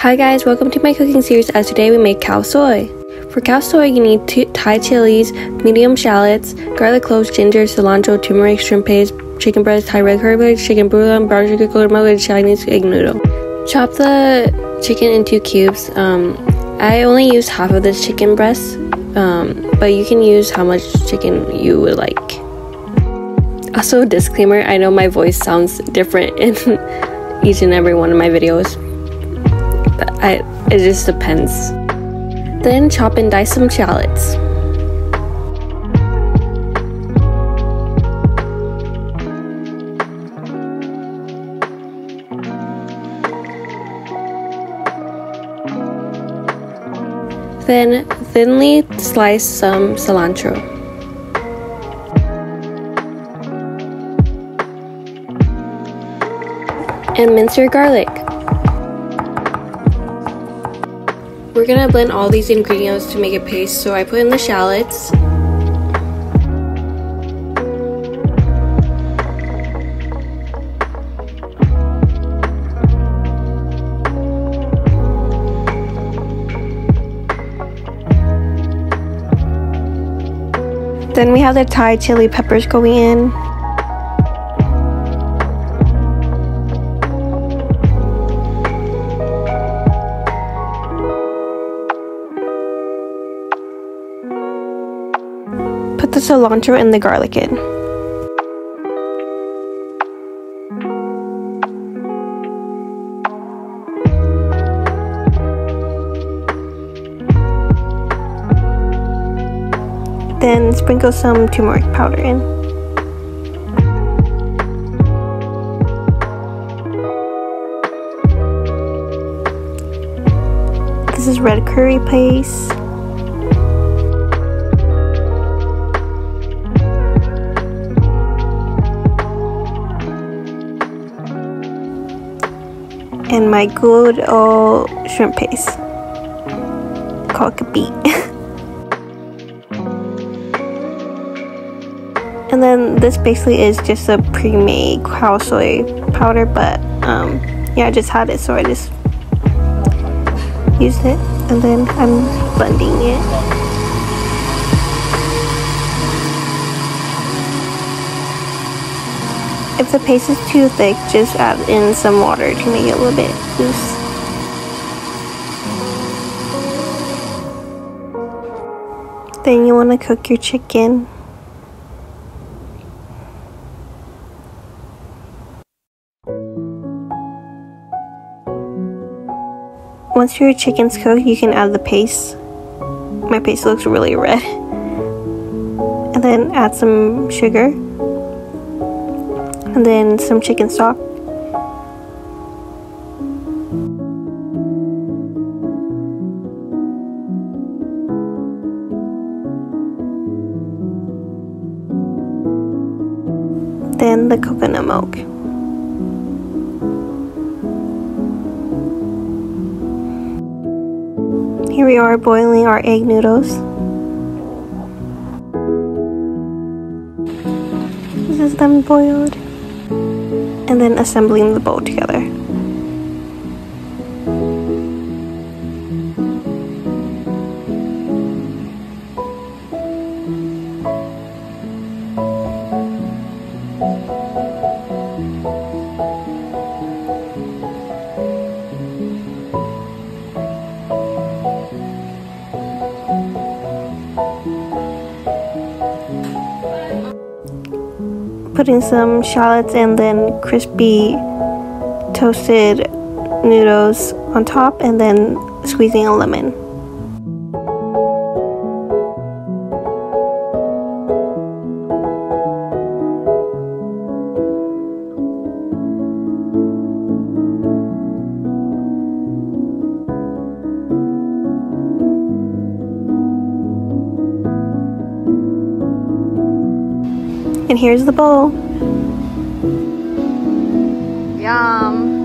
Hi guys, welcome to my cooking series as today we make khao soi. For khao soi, you need Thai chilies, medium shallots, garlic cloves, ginger, cilantro, turmeric, shrimp paste, chicken breast, Thai red curry chicken bouillon, brown sugar, milk, and Chinese egg noodle. Chop the chicken into cubes. Um, I only use half of this chicken breast, um, but you can use how much chicken you would like. Also, disclaimer I know my voice sounds different in each and every one of my videos, I, it just depends. Then chop and dice some shallots. Then thinly slice some cilantro. And mince your garlic. We're gonna blend all these ingredients to make a paste, so I put in the shallots. Then we have the Thai chili peppers going in. Cilantro and the garlic in. Then sprinkle some turmeric powder in. This is red curry paste. And my good old shrimp paste called kapi. and then this basically is just a pre-made khao soi powder, but um, yeah, I just had it, so I just used it, and then I'm blending it. If the paste is too thick, just add in some water to make it a little bit loose. Then you want to cook your chicken. Once your chicken's cooked, you can add the paste. My paste looks really red. And then add some sugar and then some chicken stock. Then the coconut milk. Here we are boiling our egg noodles. This is them boiled and then assembling the bowl together. Putting some shallots and then crispy toasted noodles on top and then squeezing a lemon. And here's the bowl. Yum.